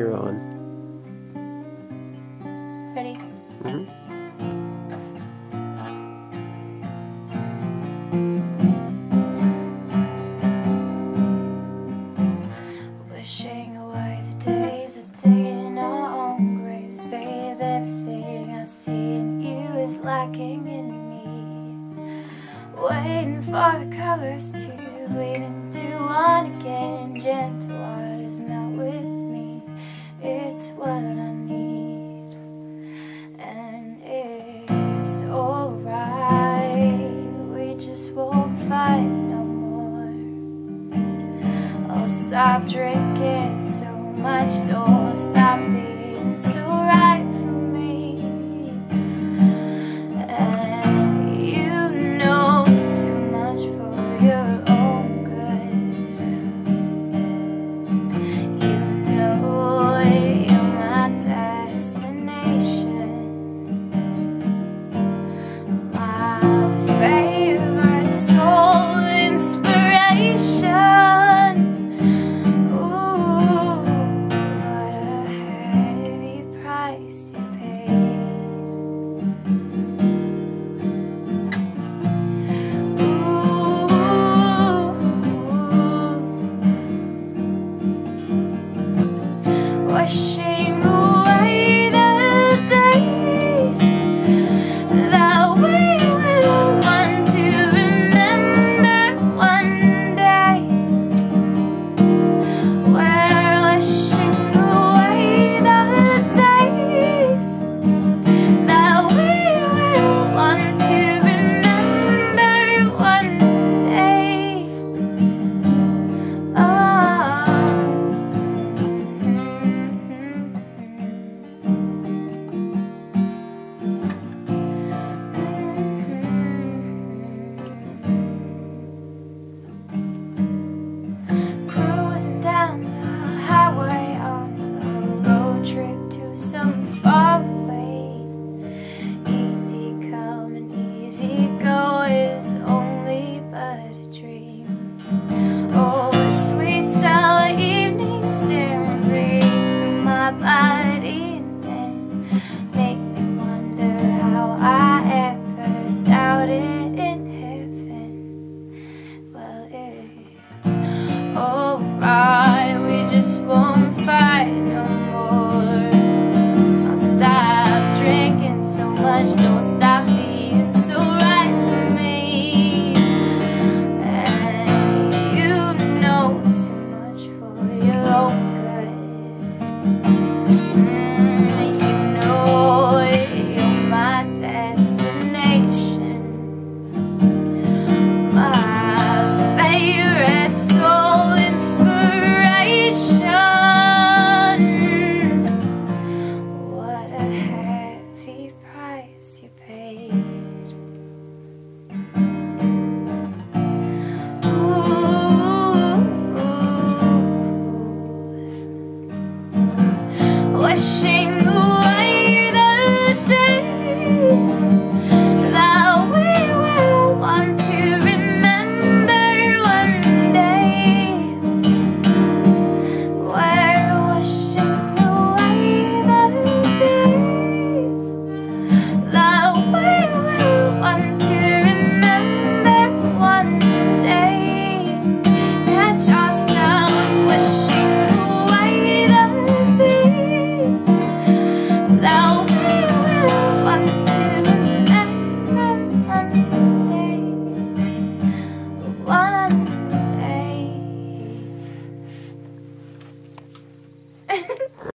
you're on. Ready? Mm hmm lacking in me Waiting for the colors to bleed into one again Gentle waters melt it's what I need, and it's alright. We just won't fight no more. I'll stop drinking so much, though. question.